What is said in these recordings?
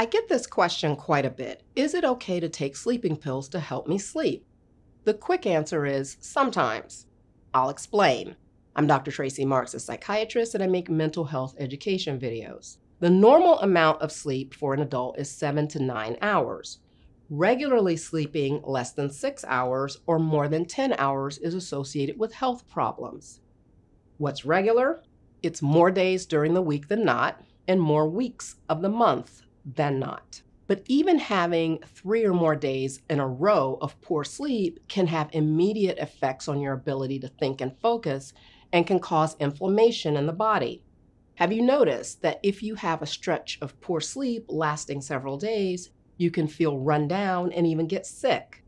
I get this question quite a bit. Is it okay to take sleeping pills to help me sleep? The quick answer is sometimes. I'll explain. I'm Dr. Tracey Marks, a psychiatrist, and I make mental health education videos. The normal amount of sleep for an adult is seven to nine hours. Regularly sleeping less than six hours or more than 10 hours is associated with health problems. What's regular? It's more days during the week than not, and more weeks of the month than not. But even having three or more days in a row of poor sleep can have immediate effects on your ability to think and focus and can cause inflammation in the body. Have you noticed that if you have a stretch of poor sleep lasting several days, you can feel run down and even get sick?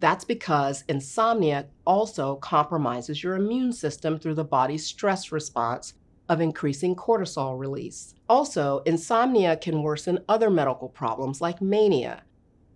That's because insomnia also compromises your immune system through the body's stress response of increasing cortisol release. Also, insomnia can worsen other medical problems like mania.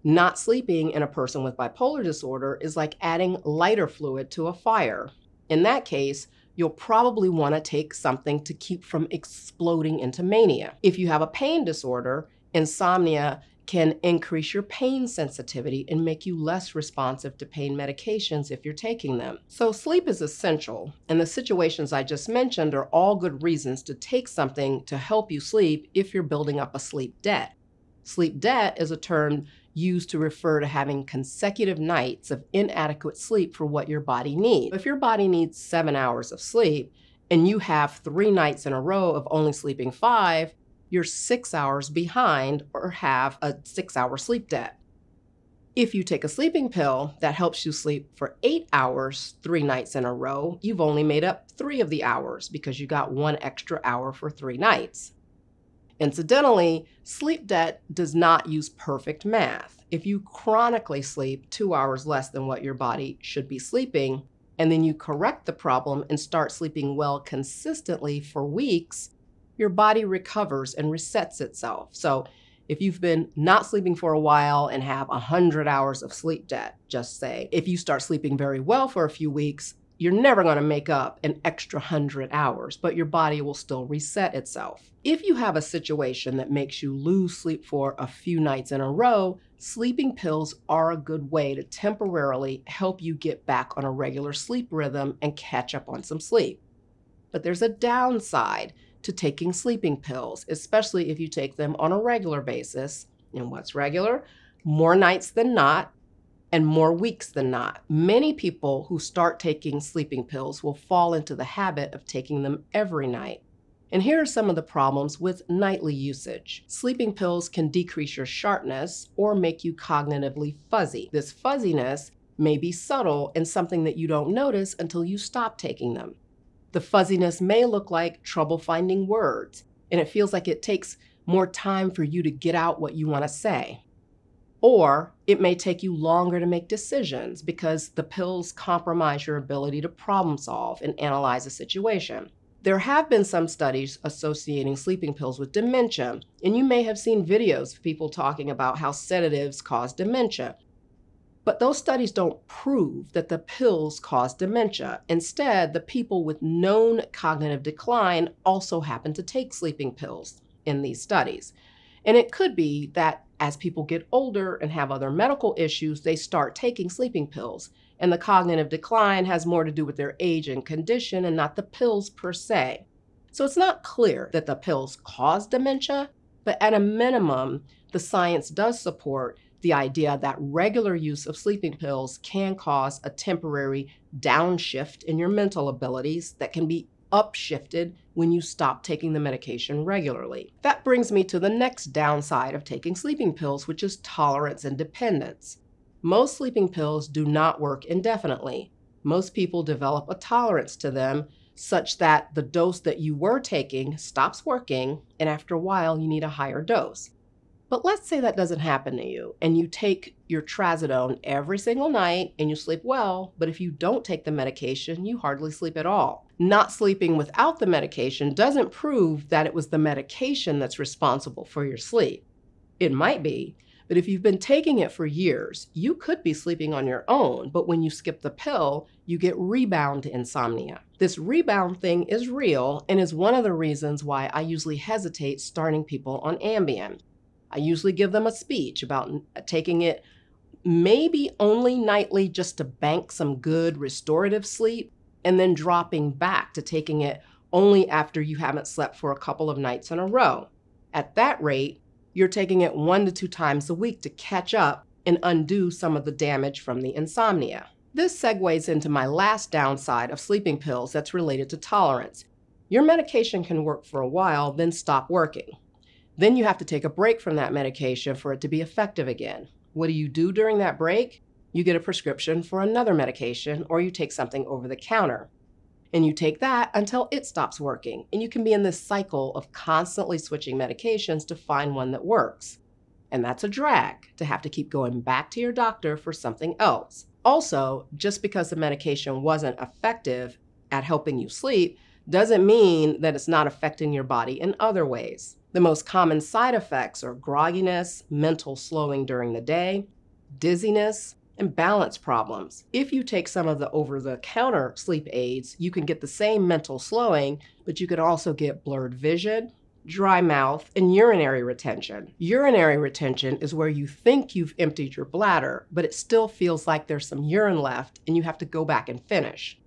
Not sleeping in a person with bipolar disorder is like adding lighter fluid to a fire. In that case, you'll probably want to take something to keep from exploding into mania. If you have a pain disorder, insomnia can increase your pain sensitivity and make you less responsive to pain medications if you're taking them. So, sleep is essential, and the situations I just mentioned are all good reasons to take something to help you sleep if you're building up a sleep debt. Sleep debt is a term used to refer to having consecutive nights of inadequate sleep for what your body needs. If your body needs seven hours of sleep, and you have three nights in a row of only sleeping five, you're six hours behind or have a six hour sleep debt. If you take a sleeping pill that helps you sleep for eight hours, three nights in a row, you've only made up three of the hours because you got one extra hour for three nights. Incidentally, sleep debt does not use perfect math. If you chronically sleep two hours less than what your body should be sleeping, and then you correct the problem and start sleeping well consistently for weeks, your body recovers and resets itself. So if you've been not sleeping for a while and have 100 hours of sleep debt, just say, if you start sleeping very well for a few weeks, you're never going to make up an extra 100 hours, but your body will still reset itself. If you have a situation that makes you lose sleep for a few nights in a row, sleeping pills are a good way to temporarily help you get back on a regular sleep rhythm and catch up on some sleep. But there's a downside to taking sleeping pills, especially if you take them on a regular basis. And what's regular? More nights than not, and more weeks than not. Many people who start taking sleeping pills will fall into the habit of taking them every night. And here are some of the problems with nightly usage. Sleeping pills can decrease your sharpness or make you cognitively fuzzy. This fuzziness may be subtle and something that you don't notice until you stop taking them. The fuzziness may look like trouble finding words, and it feels like it takes more time for you to get out what you want to say. Or it may take you longer to make decisions because the pills compromise your ability to problem solve and analyze a situation. There have been some studies associating sleeping pills with dementia, and you may have seen videos of people talking about how sedatives cause dementia. But those studies don't prove that the pills cause dementia. Instead, the people with known cognitive decline also happen to take sleeping pills in these studies. And it could be that as people get older and have other medical issues, they start taking sleeping pills. And the cognitive decline has more to do with their age and condition and not the pills per se. So it's not clear that the pills cause dementia, but at a minimum, the science does support the idea that regular use of sleeping pills can cause a temporary downshift in your mental abilities that can be upshifted when you stop taking the medication regularly. That brings me to the next downside of taking sleeping pills, which is tolerance and dependence. Most sleeping pills do not work indefinitely. Most people develop a tolerance to them such that the dose that you were taking stops working, and after a while, you need a higher dose. But let's say that doesn't happen to you and you take your trazodone every single night and you sleep well, but if you don't take the medication, you hardly sleep at all. Not sleeping without the medication doesn't prove that it was the medication that's responsible for your sleep. It might be, but if you've been taking it for years, you could be sleeping on your own, but when you skip the pill, you get rebound insomnia. This rebound thing is real and is one of the reasons why I usually hesitate starting people on Ambien. I usually give them a speech about uh, taking it maybe only nightly just to bank some good restorative sleep, and then dropping back to taking it only after you haven't slept for a couple of nights in a row. At that rate, you're taking it one to two times a week to catch up and undo some of the damage from the insomnia. This segues into my last downside of sleeping pills that's related to tolerance. Your medication can work for a while, then stop working. Then you have to take a break from that medication for it to be effective again. What do you do during that break? You get a prescription for another medication or you take something over the counter. And you take that until it stops working. And you can be in this cycle of constantly switching medications to find one that works. And that's a drag to have to keep going back to your doctor for something else. Also, just because the medication wasn't effective at helping you sleep doesn't mean that it's not affecting your body in other ways. The most common side effects are grogginess, mental slowing during the day, dizziness, and balance problems. If you take some of the over the counter sleep aids, you can get the same mental slowing, but you can also get blurred vision, dry mouth, and urinary retention. Urinary retention is where you think you've emptied your bladder, but it still feels like there's some urine left and you have to go back and finish.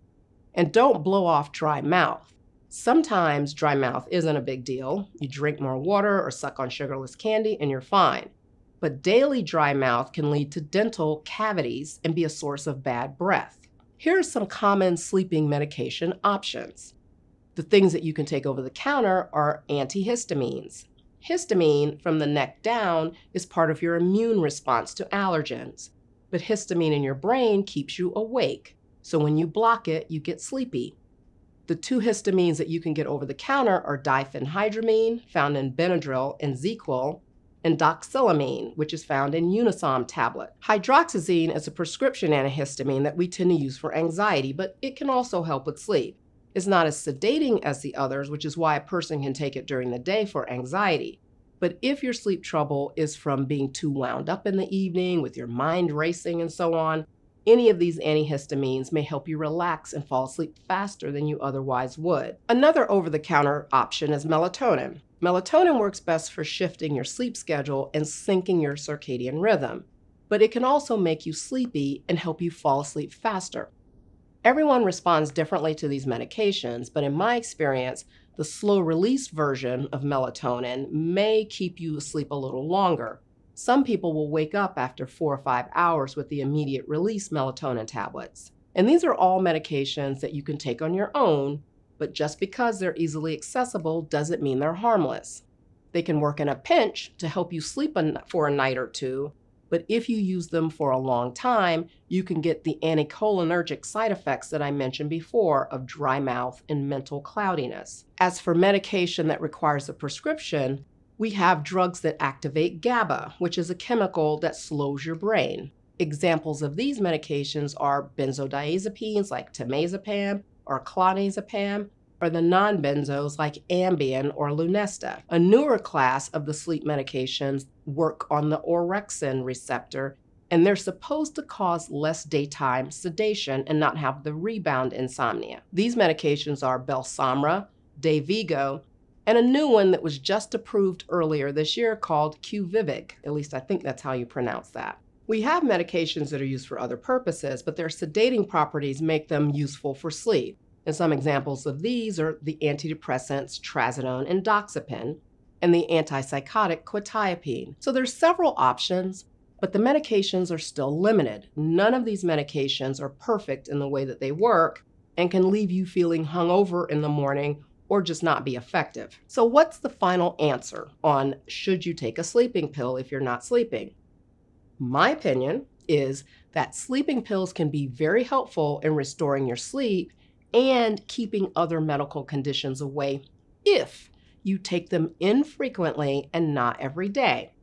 And don't blow off dry mouth. Sometimes dry mouth isn't a big deal. You drink more water or suck on sugarless candy and you're fine. But daily dry mouth can lead to dental cavities and be a source of bad breath. Here are some common sleeping medication options. The things that you can take over the counter are antihistamines. Histamine from the neck down is part of your immune response to allergens, but histamine in your brain keeps you awake. So when you block it, you get sleepy. The two histamines that you can get over the counter are diphenhydramine, found in Benadryl and ZzzQuil, and doxylamine, which is found in Unisom tablet. Hydroxyzine is a prescription antihistamine that we tend to use for anxiety, but it can also help with sleep. It's not as sedating as the others, which is why a person can take it during the day for anxiety. But if your sleep trouble is from being too wound up in the evening with your mind racing and so on, any of these antihistamines may help you relax and fall asleep faster than you otherwise would. Another over the counter option is melatonin. Melatonin works best for shifting your sleep schedule and syncing your circadian rhythm, but it can also make you sleepy and help you fall asleep faster. Everyone responds differently to these medications, but in my experience, the slow release version of melatonin may keep you asleep a little longer. Some people will wake up after four or five hours with the immediate release melatonin tablets. And these are all medications that you can take on your own, but just because they're easily accessible doesn't mean they're harmless. They can work in a pinch to help you sleep for a night or two, but if you use them for a long time, you can get the anticholinergic side effects that I mentioned before of dry mouth and mental cloudiness. As for medication that requires a prescription, we have drugs that activate GABA, which is a chemical that slows your brain. Examples of these medications are benzodiazepines like temazepam or clonazepam, or the non benzos like Ambien or Lunesta. A newer class of the sleep medications work on the orexin receptor, and they're supposed to cause less daytime sedation and not have the rebound insomnia. These medications are Belsomra, Dayvigo, and a new one that was just approved earlier this year called QUVIVIQ. At least I think that's how you pronounce that. We have medications that are used for other purposes, but their sedating properties make them useful for sleep. And some examples of these are the antidepressants trazodone and doxepin, and the antipsychotic quetiapine. So there's several options, but the medications are still limited. None of these medications are perfect in the way that they work and can leave you feeling hungover in the morning or just not be effective. So, what's the final answer on should you take a sleeping pill if you're not sleeping? My opinion is that sleeping pills can be very helpful in restoring your sleep and keeping other medical conditions away if you take them infrequently and not every day.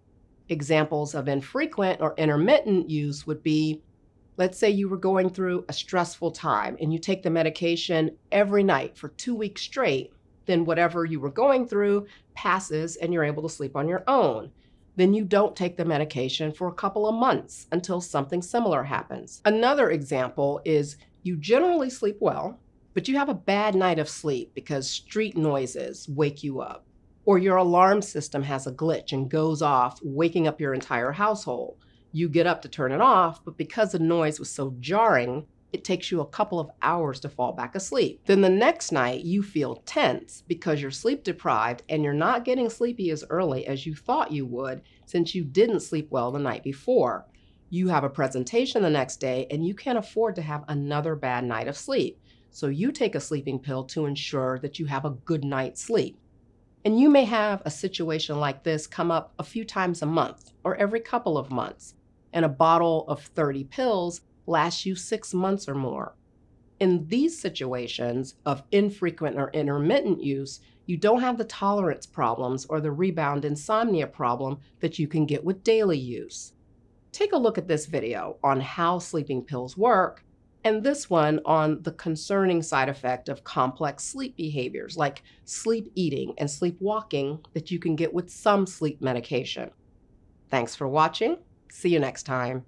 Examples of infrequent or intermittent use would be let's say you were going through a stressful time and you take the medication every night for two weeks straight, then whatever you were going through passes and you're able to sleep on your own. Then you don't take the medication for a couple of months until something similar happens. Another example is you generally sleep well, but you have a bad night of sleep because street noises wake you up. Or your alarm system has a glitch and goes off, waking up your entire household. You get up to turn it off, but because the noise was so jarring, it takes you a couple of hours to fall back asleep. Then the next night, you feel tense because you're sleep deprived and you're not getting sleepy as early as you thought you would since you didn't sleep well the night before. You have a presentation the next day and you can't afford to have another bad night of sleep. So you take a sleeping pill to ensure that you have a good night's sleep. And you may have a situation like this come up a few times a month or every couple of months. And a bottle of 30 pills lasts you six months or more. In these situations of infrequent or intermittent use, you don't have the tolerance problems or the rebound insomnia problem that you can get with daily use. Take a look at this video on how sleeping pills work and this one on the concerning side effect of complex sleep behaviors like sleep eating and sleepwalking that you can get with some sleep medication. Thanks for watching. See you next time.